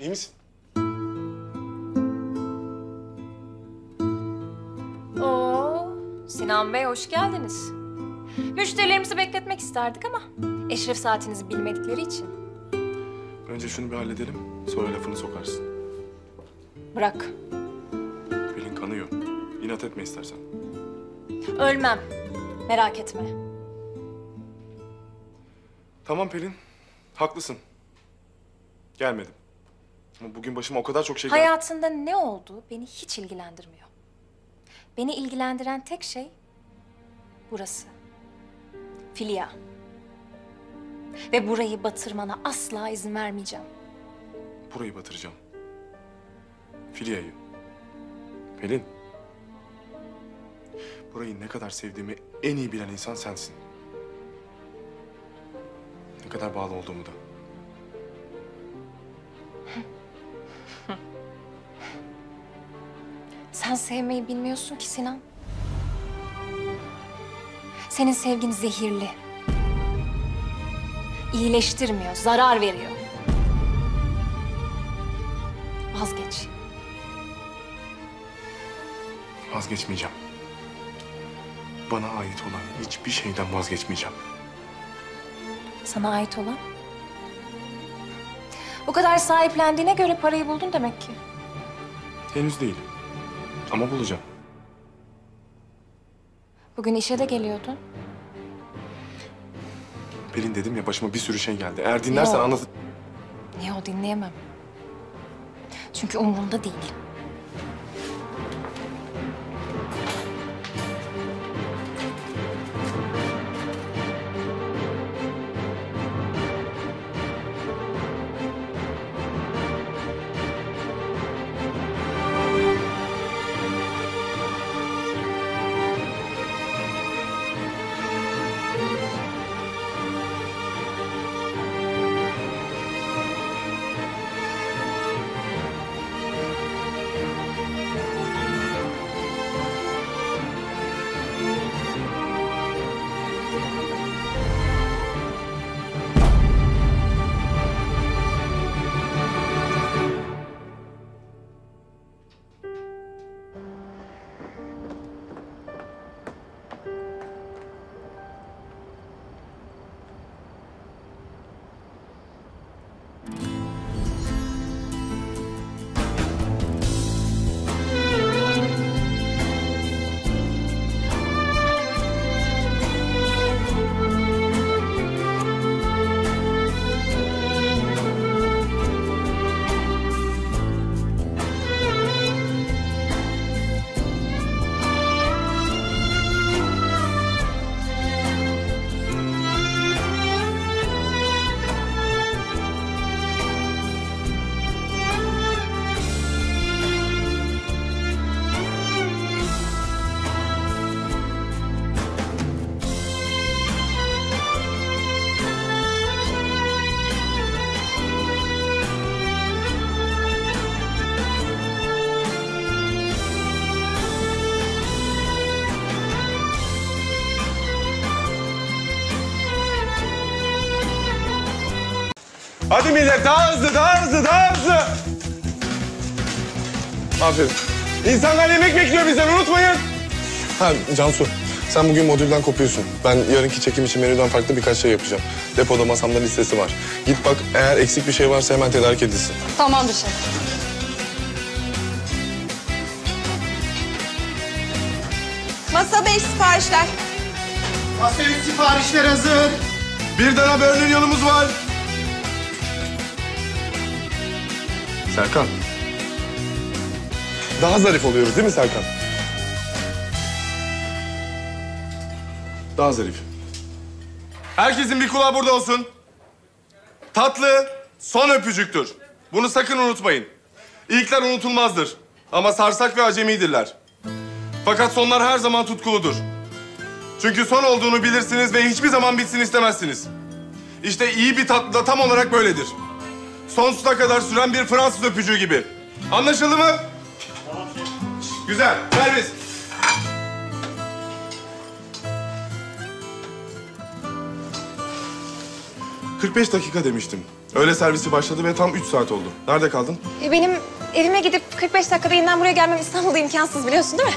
İyi misin? Oo, Sinan Bey hoş geldiniz. Müşterilerimizi bekletmek isterdik ama eşref saatinizi bilmedikleri için. Önce şunu bir halledelim. Sonra lafını sokarsın. Bırak. Pelin kanıyor. İnat etme istersen. Ölmem. Merak etme. Tamam Pelin. Haklısın. Gelmedim. Ama bugün başıma o kadar çok şey geldi. Hayatında ne olduğu beni hiç ilgilendirmiyor. Beni ilgilendiren tek şey burası. Filia. Ve burayı batırmana asla izin vermeyeceğim. Burayı batıracağım. Filya'yı. Pelin. Burayı ne kadar sevdiğimi en iyi bilen insan sensin. Ne kadar bağlı olduğumu da. Sen sevmeyi bilmiyorsun ki Sinan. Senin sevgin zehirli. İyileştirmiyor, zarar veriyor. Vazgeç. Vazgeçmeyeceğim. Bana ait olan hiçbir şeyden vazgeçmeyeceğim. Sana ait olan. Bu kadar sahiplendiğine göre parayı buldun demek ki. Henüz değil. Ama bulacağım. Bugün işe de geliyordun. Pelin dedim ya başıma bir sürü şey geldi. Eğer dinlersen Yok. anlat... Niye o dinleyemem. Çünkü umurumda değil. Hadi millet daha hızlı, daha hızlı, daha hızlı. Aferin. İnsanlar yemek bekliyor bizden unutmayın. Ha Cansu, sen bugün modülden kopuyorsun. Ben yarınki çekim için menüden farklı birkaç şey yapacağım. Depoda masamda listesi var. Git bak eğer eksik bir şey varsa hemen tedarik edilsin. Tamamdır şef. Masa beş siparişler. Masaya siparişler hazır. Bir dana börnülyonumuz var. Serkan. Daha zarif oluyoruz değil mi Serkan? Daha zarif. Herkesin bir kulağı burada olsun. Tatlı son öpücüktür. Bunu sakın unutmayın. İlkler unutulmazdır. Ama sarsak ve acemidirler. Fakat sonlar her zaman tutkuludur. Çünkü son olduğunu bilirsiniz ve hiçbir zaman bitsin istemezsiniz. İşte iyi bir tatlı da tam olarak böyledir. Sonsuza kadar süren bir Fransız öpücüğü gibi. Anlaşıldı mı? Güzel. Servis. 45 dakika demiştim. Öğle servisi başladı ve tam 3 saat oldu. Nerede kaldın? E, benim evime gidip 45 dakikada yeniden buraya gelmem İstanbul'da imkansız biliyorsun değil mi?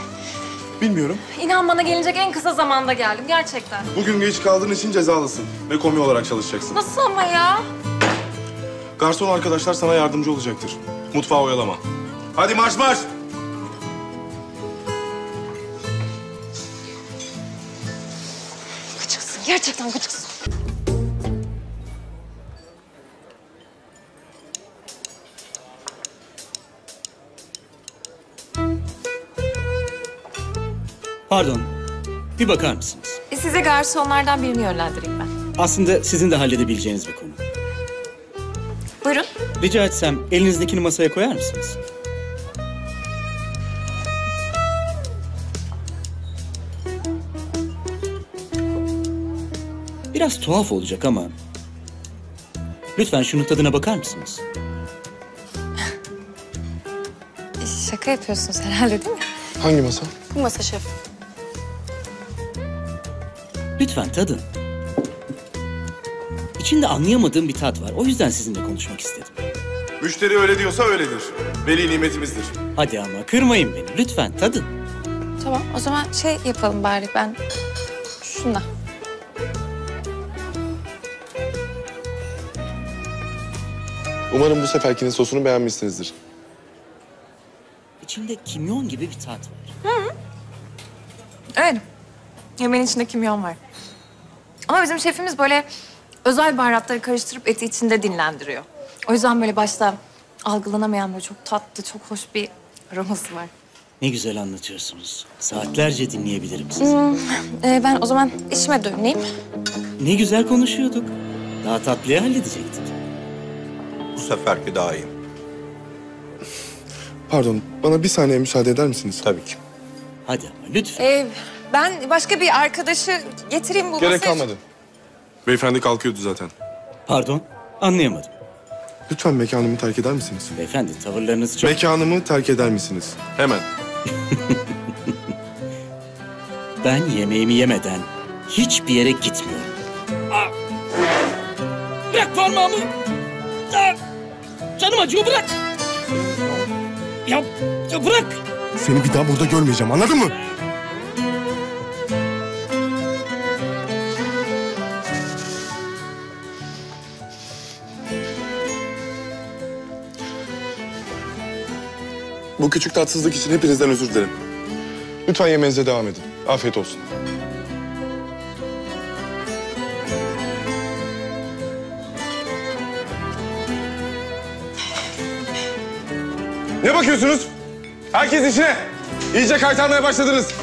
Bilmiyorum. İnan bana gelecek en kısa zamanda geldim gerçekten. Bugün geç kaldığın için cezalısın ve komi olarak çalışacaksın. Nasıl ama ya? Garson arkadaşlar sana yardımcı olacaktır. Mutfağı oyalama. Hadi marş marş! Gıcıksın gerçekten gıcıksın. Pardon, bir bakar mısınız? E, size garsonlardan birini yönlendireyim ben. Aslında sizin de halledebileceğiniz bir konu. Buyurun. Rica etsem elinizdekini masaya koyar mısınız? Biraz tuhaf olacak ama... Lütfen şunun tadına bakar mısınız? E, şaka yapıyorsunuz herhalde değil mi? Hangi masa? Bu masa şef. Lütfen tadın. İçinde anlayamadığım bir tat var. O yüzden sizinle konuşmak istedim. Müşteri öyle diyorsa öyledir. Veli nimetimizdir. Hadi ama kırmayın beni. Lütfen tadın. Tamam o zaman şey yapalım bari ben şuna. Umarım bu seferkinin sosunu beğenmişsinizdir. İçinde kimyon gibi bir tat var. Evet. Yemeğin içinde kimyon var. Ama bizim şefimiz böyle özel baharatları karıştırıp eti içinde dinlendiriyor. O yüzden böyle başta algılanamayan böyle çok tatlı, çok hoş bir aroması var. Ne güzel anlatıyorsunuz. Saatlerce dinleyebilirim sizi. Ee, ben o zaman işime döneyim. Ne güzel konuşuyorduk. Daha tatlıya halledecektik. Bu seferki daha iyi. Pardon, bana bir saniye müsaade eder misiniz? Tabii ki. Hadi ama lütfen. Ee, ben başka bir arkadaşı getireyim bu Gerek masaya. kalmadı. Beyefendi kalkıyordu zaten. Pardon, anlayamadım. Lütfen mekanımı terk eder misiniz? Beyefendi tavırlarınız çok... Mekanımı terk eder misiniz? Hemen. Ben yemeğimi yemeden hiçbir yere gitmiyorum. Aa! Bırak parmağımı! Aa! Canım acıyor bırak! Ya, ya bırak! Seni bir daha burada görmeyeceğim, anladın mı? Bu küçük tatsızlık için hepinizden özür dilerim. Lütfen yemeğinize devam edin. Afiyet olsun. Ne bakıyorsunuz? Herkes işine. İyice kaytarmaya başladınız.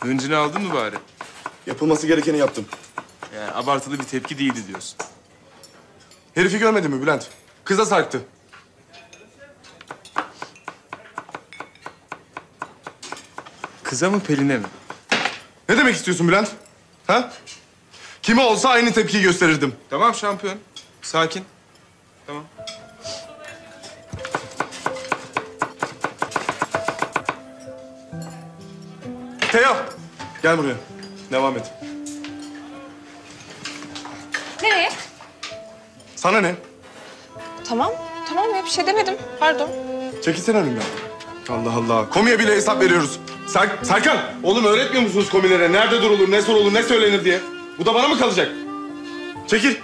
Hıncını aldın mı bari? Yapılması gerekeni yaptım. Yani abartılı bir tepki değildi diyorsun. Herifi görmedin mi Bülent? Kıza sarktı. Kıza mı Pelin'e mi? Ne demek istiyorsun Bülent? Ha? Kime olsa aynı tepkiyi gösterirdim. Tamam şampiyon. Sakin. Tamam. Teo, gel buraya. Devam et. Nereye? Sana ne? Tamam. Tamam ya bir şey demedim. Pardon. Çekilsene önümden. Allah Allah. Komiye bile hesap veriyoruz. Ser Serkan, oğlum öğretmiyor musunuz komilere? Nerede durulur, ne sorulur, ne söylenir diye? Bu da bana mı kalacak? Çekil.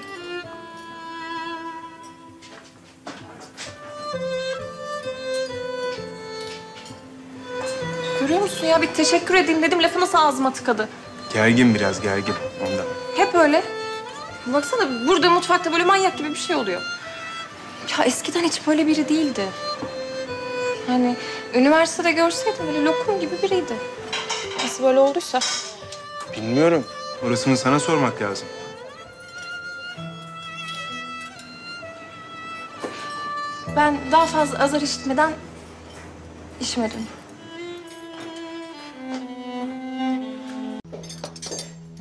Görüyor musun ya bir teşekkür edeyim dedim lafı nasıl ağzıma tıkadı. Gergin biraz gergin ondan. Hep öyle. Baksana burada mutfakta böyle manyak gibi bir şey oluyor. Ya eskiden hiç böyle biri değildi. Hani üniversitede görseydim böyle lokum gibi biriydi. Nasıl böyle olduysa. Bilmiyorum. Orasını sana sormak lazım. Ben daha fazla azar işitmeden işime döneyim.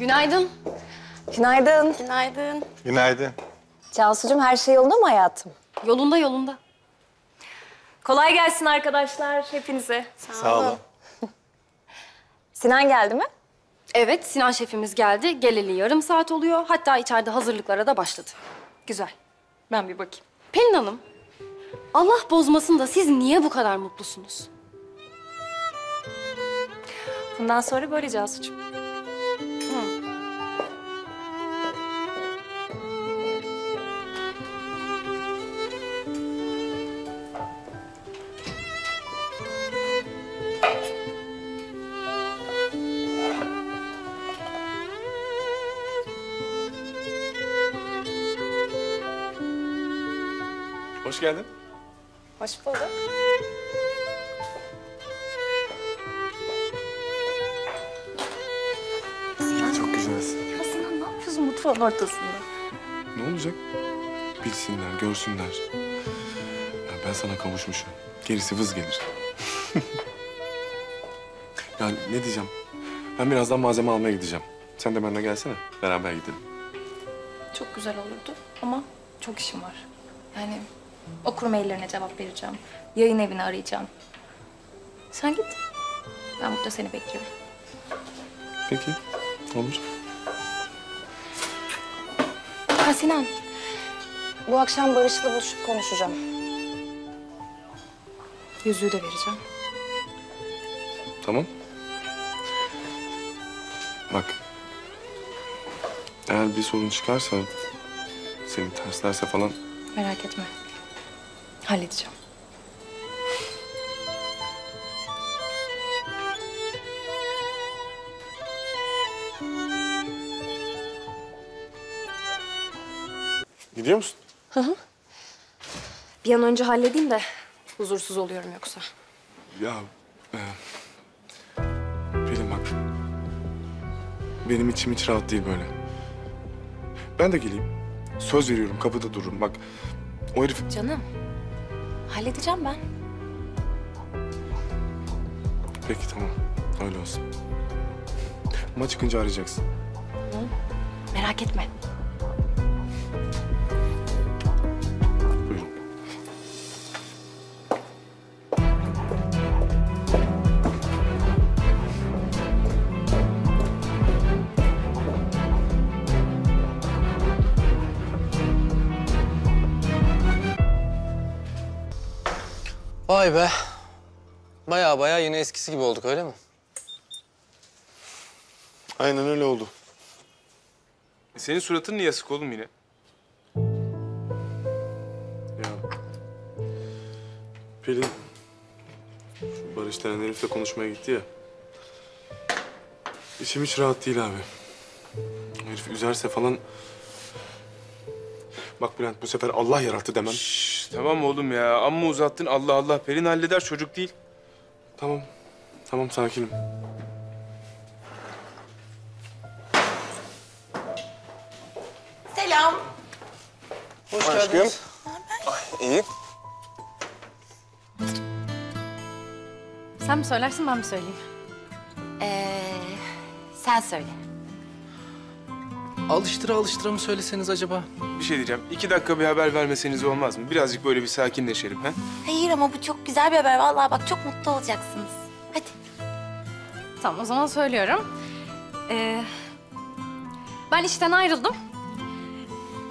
Günaydın. Günaydın. Kolay gelsin arkadaşlar hepinize. Sağ olun. Sinan geldi mi? Evet, Sinan şefimiz geldi. Geleli yarım saat oluyor. Hatta içeride hazırlıklara da başladı. Güzel. Ben bir bakayım. Pelin Hanım, Allah bozmasın da siz niye bu kadar mutlusunuz? Bundan sonra böyle Casucuğum. Hoş geldin. Hoş bulduk. Çok güzelsin. Ya Sinan ne yapıyorsun mutfağın ortasında? Ne olacak? Bilsinler, görsünler. Ya ben sana kavuşmuşum. Gerisi vız gelir. ya ne diyeceğim? Ben birazdan malzeme almaya gideceğim. Sen de benimle gelsene. Beraber gidelim. Çok güzel olurdu ama çok işim var. Yani okur maillerine cevap vereceğim. Yayın evini arayacağım. Sen git. Ben burada seni bekliyorum. Peki, olur. Ha Sinan. Bu akşam Barış'la buluşup konuşacağım. Yüzüğü de vereceğim. Tamam. Bak. Eğer bir sorun çıkarsa, seni terslerse falan Merak etme. Halledeceğim. gidiyor musun? Bir an önce halledeyim de huzursuz oluyorum yoksa. Ya, e, Pelin bak. Benim içim hiç rahat değil böyle. Ben de geleyim. Söz veriyorum, kapıda dururum. Bak, o herif... Canım. Halledeceğim ben. Peki, tamam. Öyle olsun. Ama çıkınca arayacaksın. Merak etme. Vay be. Baya baya yine eskisi gibi olduk öyle mi? Aynen öyle oldu. E, Senin suratın niye asık oğlum yine? Ya. Pelin... Şu Barış denen herifle konuşmaya gitti ya. İçim hiç rahat değil abi. Herif üzerse falan... Bak Bülent bu sefer Allah yarattı demem. Şş, tamam oğlum ya. Amma uzattın. Allah Allah. Pelin halleder. Çocuk değil. Tamam. Tamam sakinim. Selam. Hoş geldiniz. İyi. Sen mi söylersin ben mi söyleyeyim? Ee, sen söyle. Alıştıra alıştıra mı söyleseniz acaba? Bir şey diyeceğim. İki dakika bir haber vermeseniz olmaz mı? Birazcık böyle bir sakinleşelim. ha? Hayır ama bu çok güzel bir haber. Vallahi bak çok mutlu olacaksınız. Hadi. Tamam o zaman söylüyorum. Ee, ben işten ayrıldım.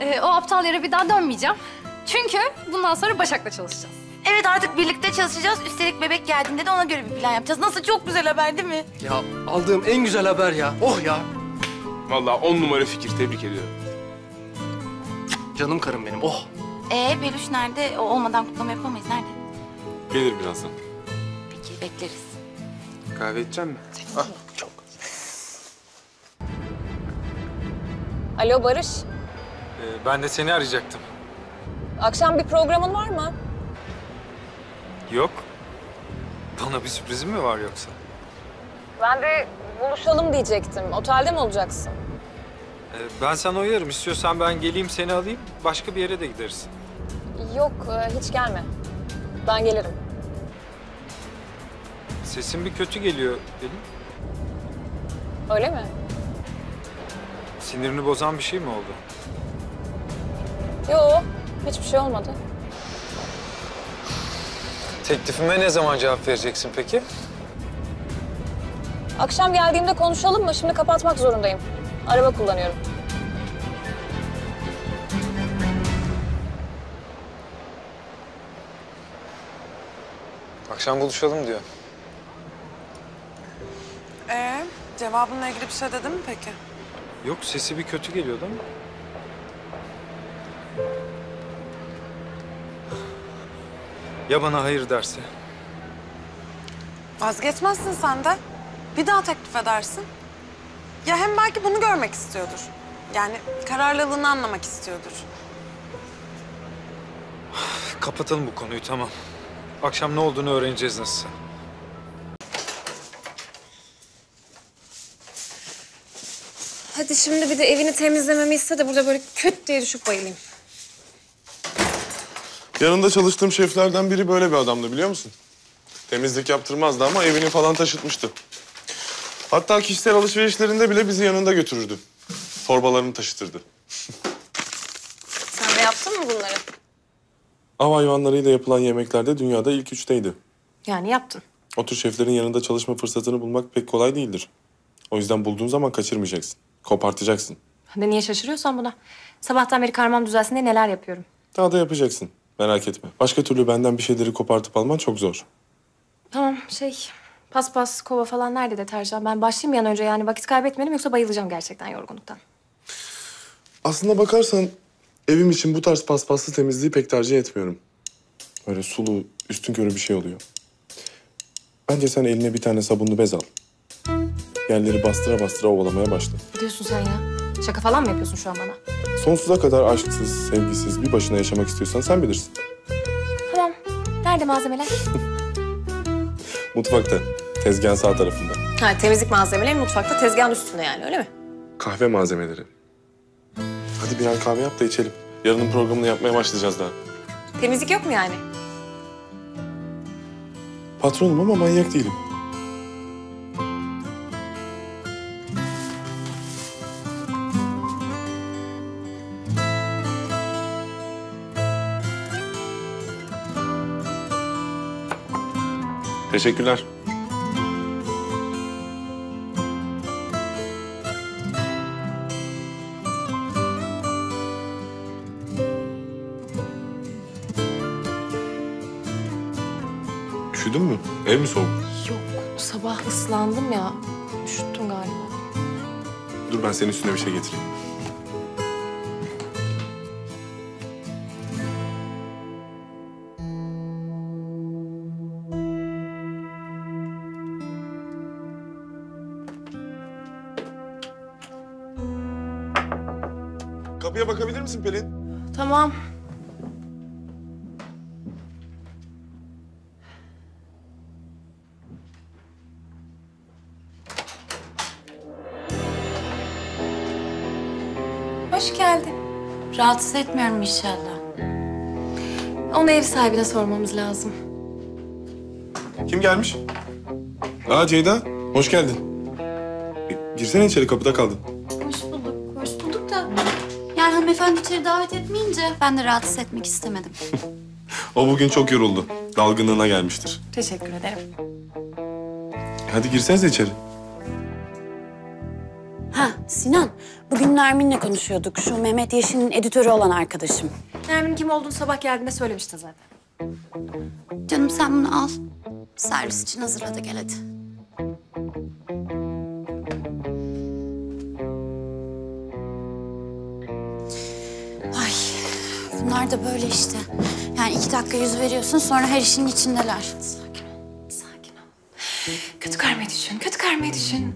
Ee, o aptal yere bir daha dönmeyeceğim. Çünkü bundan sonra Başak'la çalışacağız. Evet artık birlikte çalışacağız. Üstelik bebek geldiğinde de ona göre bir plan yapacağız. Nasıl çok güzel haber değil mi? Ya aldığım en güzel haber ya. Oh ya. Vallahi on numara fikir. Tebrik ediyorum. Canım karım benim. Oh. Ee Beluş nerede? O olmadan kutlama yapamayız. Nerede? Gelir birazdan. Peki bekleriz. Kahve içecek mi? Alo Barış. ben de seni arayacaktım. Akşam bir programın var mı? Yok. Bana bir sürprizin mi var yoksa? Ben de buluşalım diyecektim. Otelde mi olacaksın? Ee, ben sana uyarım. İstiyorsan ben geleyim seni alayım. Başka bir yere de gideriz. Yok, e, hiç gelme. Ben gelirim. Sesin bir kötü geliyor Pelin. Öyle mi? Sinirini bozan bir şey mi oldu? Yok, hiçbir şey olmadı. Teklifime ne zaman cevap vereceksin peki? Akşam geldiğimde konuşalım mı? Şimdi kapatmak zorundayım. Araba kullanıyorum. Akşam buluşalım diyor. Ee, cevabınla ilgili bir şey dedi mi peki? Yok sesi bir kötü geliyordu ama. Ya bana hayır derse? Vazgeçmezsin sen de. Bir daha teklif edersin. Ya hem belki bunu görmek istiyordur. Yani kararlılığını anlamak istiyordur. Kapatalım bu konuyu tamam. Akşam ne olduğunu öğreneceğiz nasılsa. Hadi şimdi bir de evini temizlememi iste de burada böyle küt diye düşüp bayılayım. Yanında çalıştığım şeflerden biri böyle bir adamdı biliyor musun? Temizlik yaptırmazdı ama evini falan taşıtmıştı. Hatta kişisel alışverişlerinde bile bizi yanında götürürdü. Torbalarını taşıtırdı. Sen de yaptın mı bunları? Av hayvanlarıyla yapılan yemeklerde dünyada ilk üçteydi. Yani yaptın. O tür şeflerin yanında çalışma fırsatını bulmak pek kolay değildir. O yüzden bulduğun zaman kaçırmayacaksın. Kopartacaksın. De niye şaşırıyorsan buna. Sabahtan beri karmam düzelsin diye neler yapıyorum. Daha da yapacaksın. Merak etme. Başka türlü benden bir şeyleri kopartıp alman çok zor. Tamam şey paspas, kova falan nerede deterjan? Ben başlayayım bir an önce yani vakit kaybetmeyelim yoksa bayılacağım gerçekten yorgunluktan. Aslında bakarsan evim için bu tarz paspaslı temizliği pek tercih etmiyorum. Böyle sulu, üstün körü bir şey oluyor. Bence sen eline bir tane sabunlu bez al. Yerleri bastıra bastıra ovalamaya başla. Ne diyorsun sen ya? Şaka falan mı yapıyorsun şu an bana? Sonsuza kadar aşksız, sevgisiz bir başına yaşamak istiyorsan sen bilirsin. Tamam. Nerede malzemeler? Mutfakta, tezgahın sağ tarafında. Ha, temizlik malzemeleri mutfakta tezgahın üstünde yani öyle mi? Kahve malzemeleri. Hadi birer kahve yap da içelim. Yarının programını yapmaya başlayacağız daha. Temizlik yok mu yani? Patronum ama manyak değilim. Teşekkürler. Ev mi soğuk? Yok. Sabah ıslandım ya. Üşüttüm galiba. Dur ben senin üstüne bir şey getireyim. Kapıya bakabilir misin Pelin? Tamam. Rahatsız etmiyorum inşallah. Onu ev sahibine sormamız lazım. Kim gelmiş? Aa Ceyda, hoş geldin. E, girsene içeri, kapıda kaldın. Hoş bulduk, hoş bulduk da... Yani hanımefendi içeri davet etmeyince ben de rahatsız etmek istemedim. O bugün çok yoruldu. Dalgınlığına gelmiştir. Teşekkür ederim. Hadi girsenize içeri. Sinan, bugün Nermin'le konuşuyorduk. Şu Mehmet Yeşil'in editörü olan arkadaşım. Nermin'in kim olduğunu sabah geldiğinde söylemiştin zaten. Canım sen bunu al. Servis için hazırla da gel hadi. Ay, bunlar da böyle işte. Yani iki dakika yüz veriyorsun sonra her işin içindeler. Kötü karmayı düşün, kötü karmayı düşün.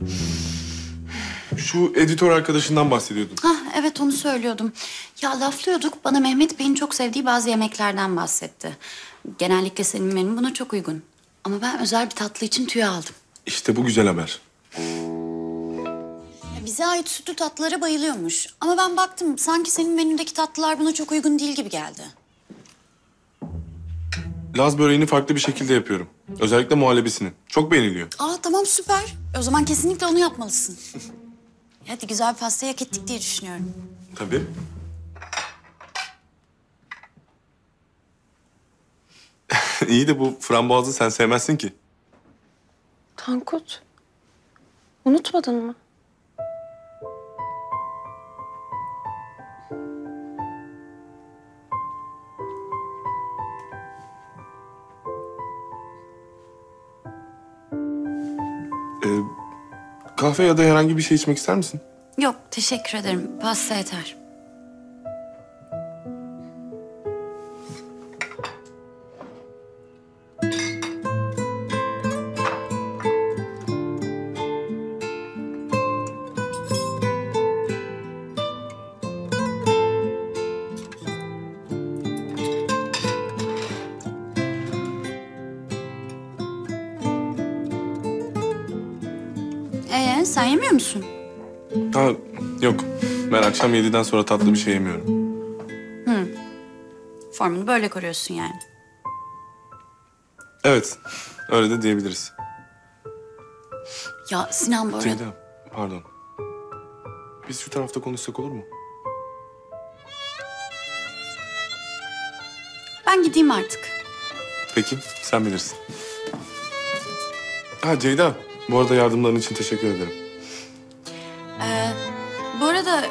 Şu editör arkadaşından bahsediyordun. Hah evet onu söylüyordum. Ya laflıyorduk bana Mehmet Bey'in çok sevdiği bazı yemeklerden bahsetti. Genellikle senin menün buna çok uygun. Ama ben özel bir tatlı için tüy aldım. İşte bu güzel haber. Ya bize ait sütlü tatlılara bayılıyormuş. Ama ben baktım sanki senin menüdeki tatlılar buna çok uygun değil gibi geldi. Laz böreğini farklı bir şekilde yapıyorum. Özellikle muhallebisini. Çok beğeniliyor. Aa tamam süper. O zaman kesinlikle onu yapmalısın. Hadi güzel bir pasta hak ettik diye düşünüyorum. Tabii. İyi de bu frambuazı sen sevmezsin ki. Tankut. Unutmadın mı? Kahve ya da herhangi bir şey içmek ister misin? Yok teşekkür ederim. Pasta yeter. Ee sen yemiyor musun? Ha, yok. Ben akşam yediden sonra tatlı bir şey yemiyorum. Hı. Formunu böyle koruyorsun yani. Evet, öyle de diyebiliriz. Ya Sinan bu arada... Ceyda, pardon. Biz şu tarafta konuşsak olur mu? Ben gideyim artık. Peki, sen bilirsin. Ha Ceyda, bu arada yardımların için teşekkür ederim. Ee, bu arada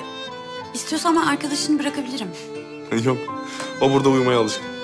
istiyorsan ben arkadaşını bırakabilirim. Yok, o burada uyumaya alışkın.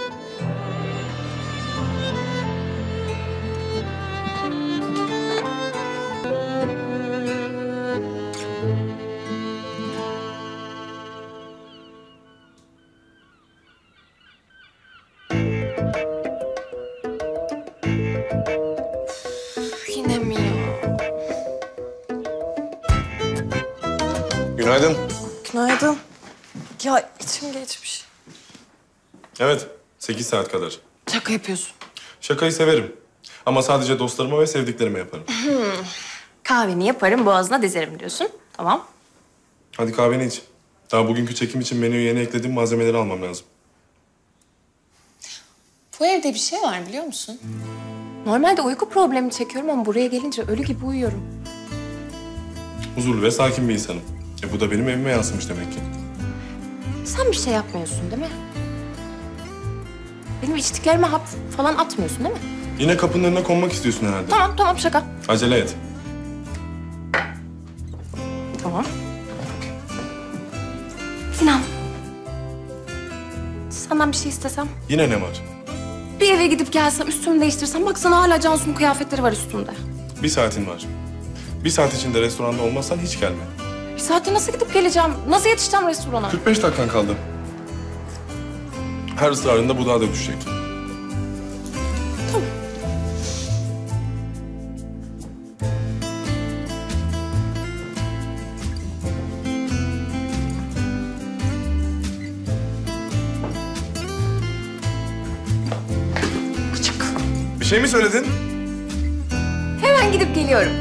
Saat kadar. Şaka yapıyorsun. Şakayı severim. Ama sadece dostlarıma ve sevdiklerime yaparım. Hmm. Kahveni yaparım, boğazına dizerim diyorsun. Tamam. Hadi kahveni iç. Daha bugünkü çekim için menüye yeni eklediğim malzemeleri almam lazım. Bu evde bir şey var biliyor musun? Normalde uyku problemi çekiyorum ama buraya gelince ölü gibi uyuyorum. Huzurlu ve sakin bir insanım. E bu da benim evime yansımış demek ki. Sen bir şey yapmıyorsun değil mi? Benim içtiklerime hap falan atmıyorsun değil mi? Yine kapının önüne konmak istiyorsun herhalde. Tamam tamam şaka. Acele et. Tamam. Sinan. Senden bir şey istesem. Yine ne var? Bir eve gidip gelsem, üstümü değiştirsem. Baksana hala Cansu'nun kıyafetleri var üstümde. Bir saatin var. Bir saat içinde restoranda olmazsan hiç gelme. Bir saatte nasıl gidip geleceğim? Nasıl yetişeceğim restorana? 45 dakikan kaldı. Her ısrarında bu daha da düşecek. Bir şey mi söyledin? Hemen gidip geliyorum.